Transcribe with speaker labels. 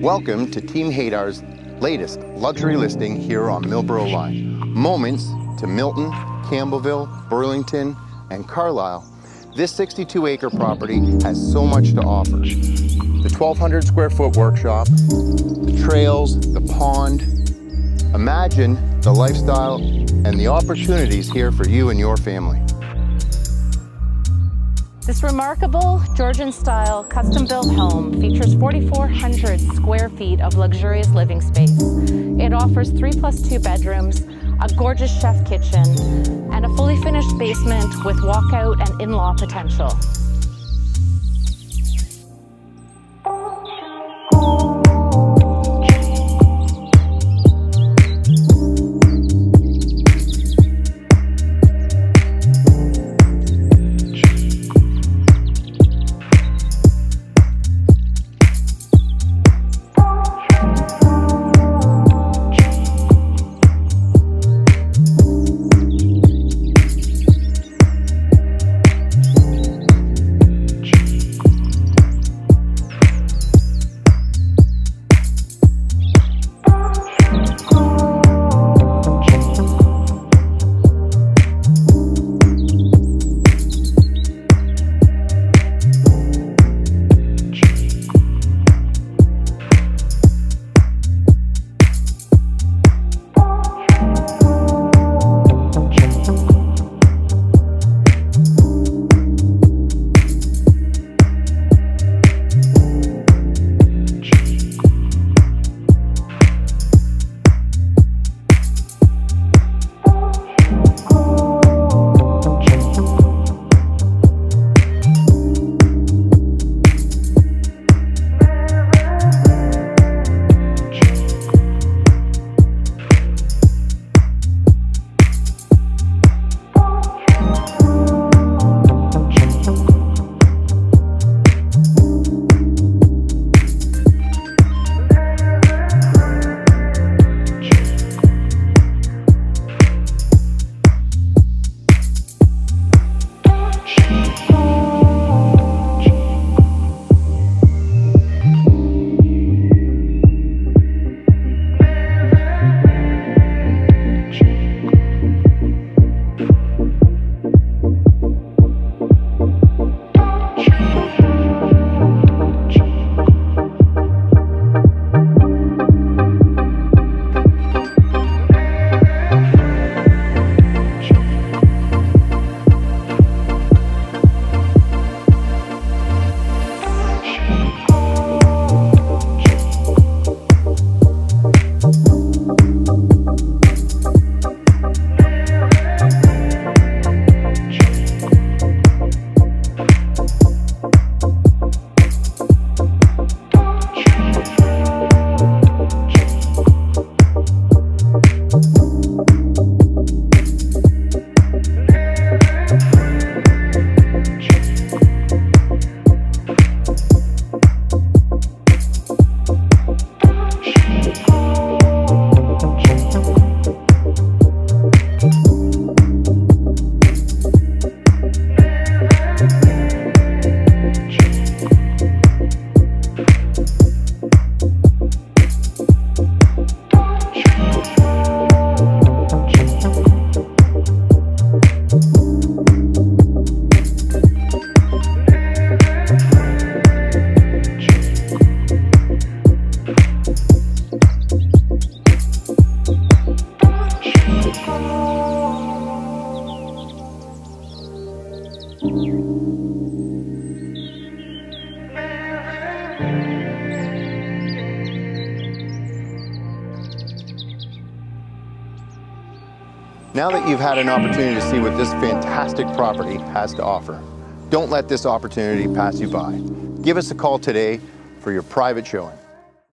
Speaker 1: Welcome to Team Haydar's latest luxury listing here on Milburough Line. Moments to Milton, Campbellville, Burlington, and Carlisle. This 62 acre property has so much to offer. The 1200 square foot workshop, the trails, the pond. Imagine the lifestyle and the opportunities here for you and your family.
Speaker 2: This remarkable Georgian-style custom-built home features 4,400 square feet of luxurious living space. It offers three plus two bedrooms, a gorgeous chef kitchen, and a fully finished basement with walkout and in-law potential.
Speaker 1: Now that you've had an opportunity to see what this fantastic property has to offer, don't let this opportunity pass you by. Give us a call today for your private showing.